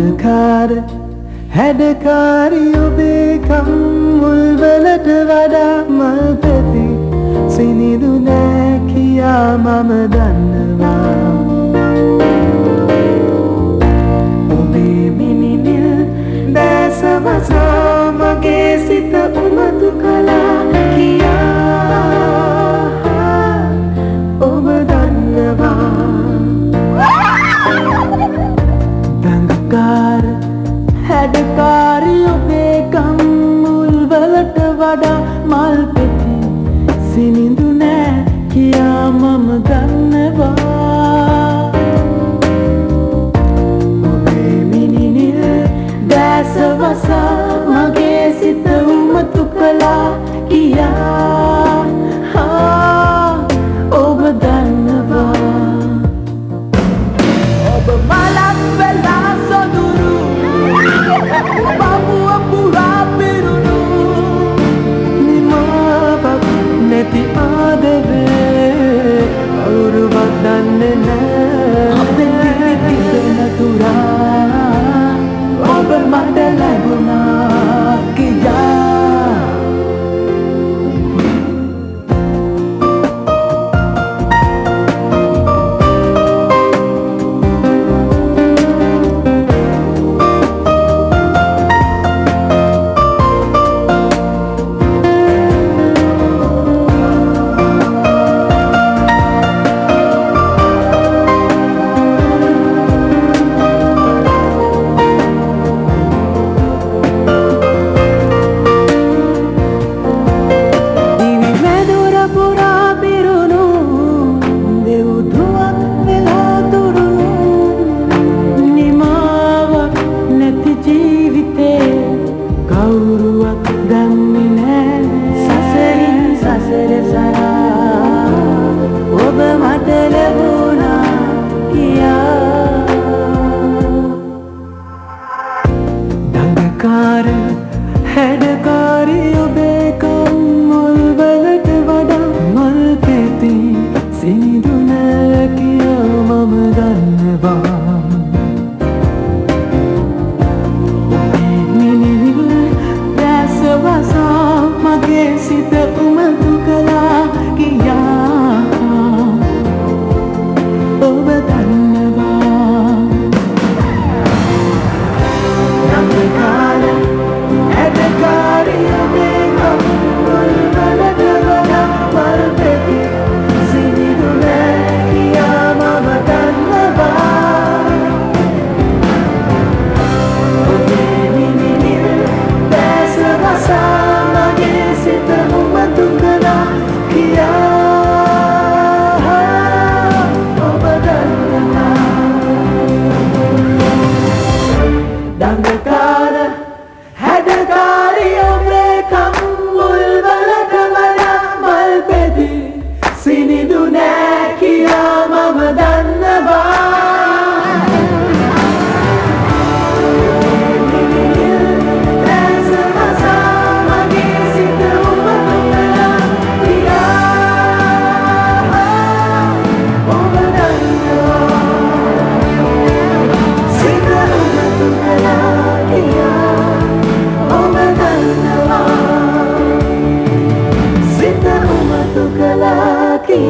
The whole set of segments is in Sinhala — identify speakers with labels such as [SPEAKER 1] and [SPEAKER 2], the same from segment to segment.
[SPEAKER 1] අඩකාර හැඩකාරි ඔබේ කම්මුල්වලට වඩා මල් පැති. සිනිදු නෑ කියා මම දන්න සිනිඳු නෑ කියා මම දන්නවා ඔබේ මිනිනිල් දැස වසා මගේ සිත උමතු කළා කියා. ඔබ දන්නවා. ඔබ මලක් වෙලා සොඳුරු. now.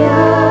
[SPEAKER 1] Dia